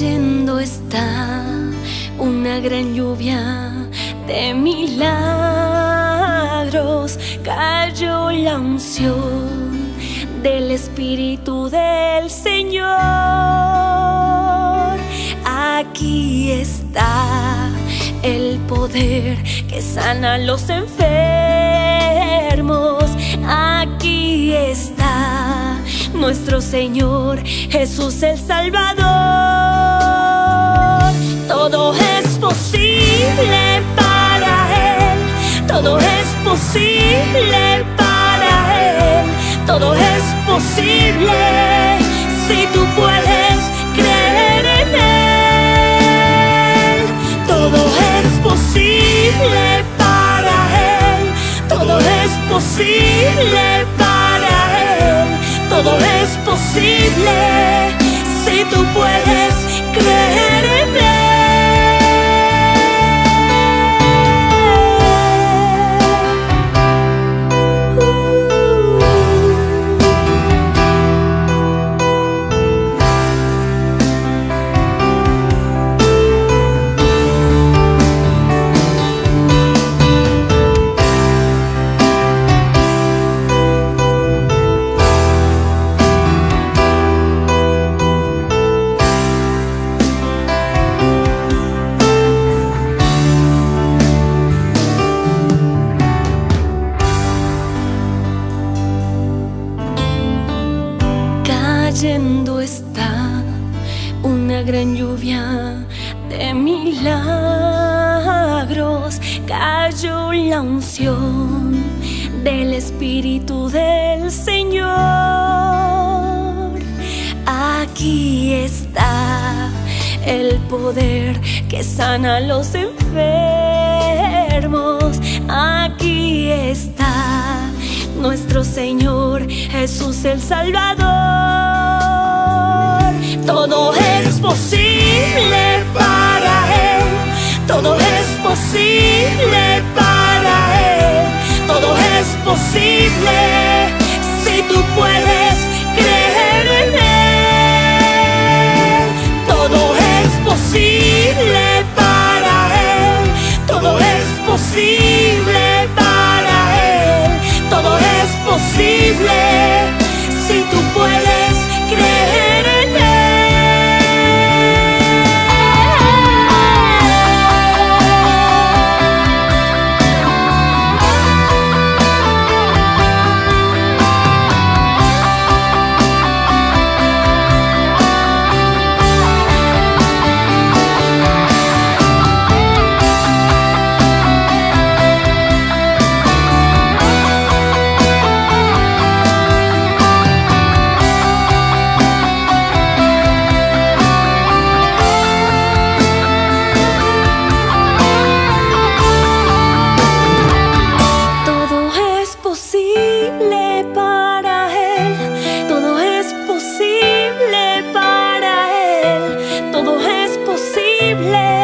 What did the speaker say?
cayendo está una gran lluvia de milagros. Cayó la unción del Espíritu del Señor. Aquí está el poder que sana a los enfermos nuestro Señor Jesús el Salvador. Todo es posible para Él, todo es posible para Él, todo es posible si tú puedes creer en Él. Todo es posible para Él, todo es posible todo es posible. Si tú puedes creer Cayendo está una gran lluvia de milagros. Cayó la unción del Espíritu del Señor. Aquí está el poder que sana a los enfermos. Aquí está nuestro Señor Jesús el Salvador. Todo es posible para Él, todo es posible le